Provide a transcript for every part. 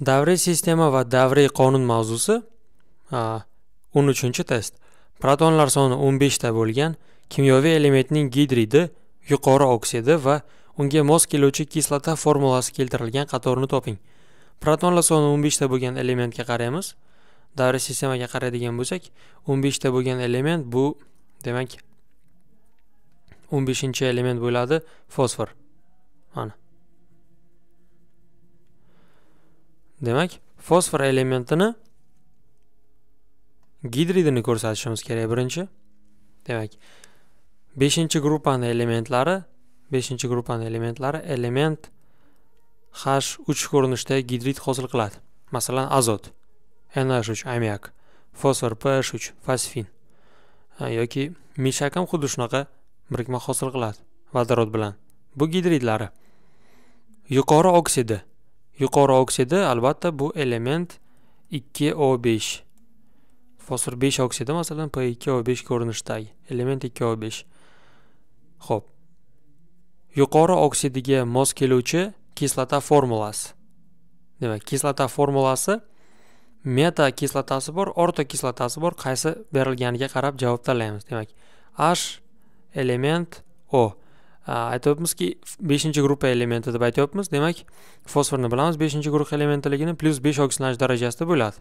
davriy sistema va davriy qonun mavzusi o'n uchinchi test. Protonlar soni o'n beshta bo'lgan kimyoviy elementning gidridi yuqori oksidi va unga mos keluvchi kislota formulasi keltirilgan qatorni toping. Protonlar soni o'n beshta bo'lgan elementga qaraymiz. Davriy sistemaga qaraydigan bo'lsak o'n beshta bo'lgan element bu demak o'n beshinchi element bo'ladi fosfor. Mana. Demak fosfor elementini gidridini ko'rsatishimiz kerak. Birinchi. Demak beshinchi gruppani elementlari beshinchi gruppani elementlari element h uch ko'rinishda gidrid hosil qiladi. Masalan azot nh uch ammiak fosfor ph uch fosfin yoki mishak ham xuddi shunaqa birikma hosil qiladi. Vodorod bilan. Bu gidridlari yuqori oksidi yuqori oksidi albatta bu element 2O5 fosfor 5 oksidi masalan P2O5 ko'rinishdagi element 2O5 Xo'p. Yuqori oksidiga mos keluvchi kislota formulasi. Demak, kislota formulasi meta kislotasi bor, orto kislotasi bor, qaysi berilganiga qarab javob tanlaymiz. Demak, H element O aytyapmizki beshinchi gruppa elementi deb aytyapmiz demak fosforni bilamiz beshinchi guruh elementiligini plyus besh oksidlanish darajasida bo'ladi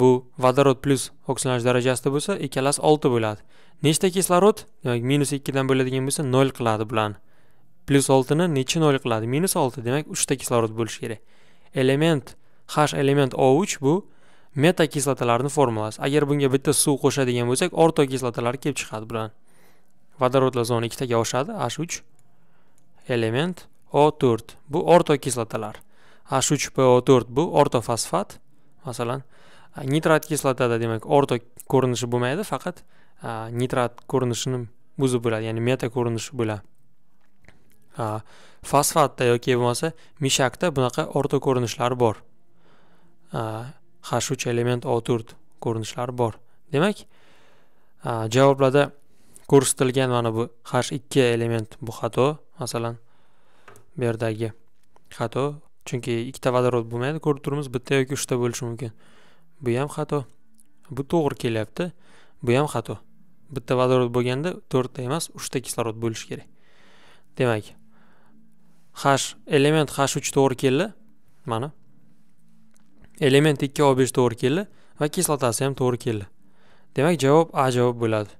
bu vodorod plyus oksidlanish darajasida bo'lsa ikkalasi olti bo'ladi nechta kislorod demak minus ikkidan bo'ladigan bo'lsa nol qiladi bularni plyus oltini nechi nol qiladi minus olti demak uchta kislorod bo'lishi kerak element h element o uch bu meta kislotalarni formulasi agar bunga bitta suv qo'shadigan bo'lsak orto kislotalar kelib chiqadi bularni vodorodli soni ikkitaga oshadi h uch element o to'rt bu orto kislotalar h uch po to'rt bu orto fosfat. Masalan nitrat kislotada demak orto ko'rinishi bo'lmaydi faqat nitrat ko'rinishini o'zi bo'ladi ya'ni meta ko'rinishi bo'ladi. Fosfatda yoki bo'lmasa mishakda bunaqa orto ko'rinishlari bor. H uch element o to'rt ko'rinishlari bor. Demak javoblarda ko'rsatilgan mana bu h ikki element bu xato masalan bu yerdagi xato. Chunki ikkita vodorod bo'lmaydi ko'rib turibmiz bitta yoki uchta bo'lishi mumkin. Bu ham xato. Bu to'g'ri kelyapti. Bu ham xato. Bitta vodorod bo'lganda to'rtta emas uchta kislorod bo'lishi kerak. Demak h element h uch to'g'ri keldi mana. Element ikki o besh to'g'ri keldi va kislotasi ham to'g'ri keldi. Demak javob a javob bo'ladi.